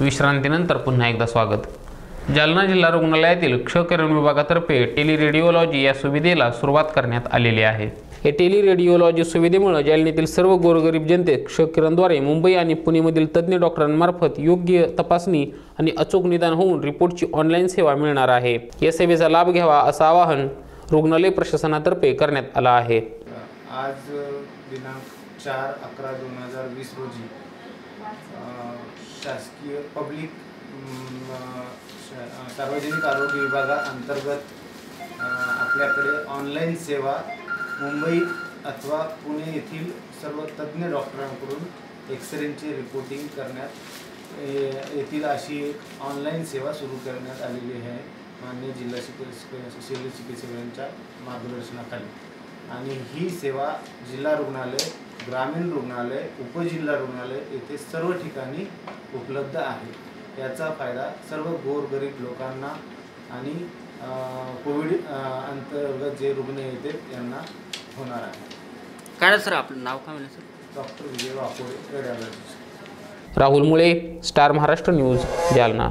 विश्रांतीनंतर पुन्हा एकदा स्वागत. जालना जिल्हा रुग्णालयातील क्षकिरण विभागातर्फे टेलिरेडिओलॉजी या सुविधेला सुरुवात करण्यात आलेली आहे. या टेलिरेडिओलॉजी सुविधेमुळे जालन्यातील सर्व गोरगरीब जनते क्षकिरणद्वारे मुंबई आणि पुणेमधील तज्ज्ञ डॉक्टरांमार्फत योग्य तपासणी आणि अचूक निदान होऊन रिपोर्टची ऑनलाईन सेवा मिळणार आहे. या सेवेचा लाभ घ्यावा असं आवाहन रुग्णालय प्रशासनातर्फे करण्यात आलं आहे. आज दिनांक चार अकरा दोन हजार वीस रोजी शासकीय पब्लिक सार्वजनिक आरोग्य विभागाअंतर्गत आपल्याकडे ऑनलाईन सेवा मुंबई अथवा पुणे येथील सर्व तज्ज्ञ डॉक्टरांकडून एक्सरेंचे रिपोर्टिंग करण्यात ये- येथील अशी एक ऑनलाईन सेवा सुरू करण्यात आलेली आहे मान्य जिल्हा शिक्षक शल्य चिकित्सकांच्या मार्गदर्शनाखाली. आणि ही सेवा जिल्हा रुग्णालय ग्रामीण रुग्णालय उपजिल्हा रुग्णालय येथे सर्व ठिकाणी उपलब्ध आहे. याचा फायदा सर्व गोरगरीब लोकांना आणि कोविड अंतर्गत जे रुग्ण येते यांना होणार आहे. काय सर? आपलं नाव काय म्हणलं sir doctor Vijay Wakode Rahul Mule star Maharashtra news Jalna.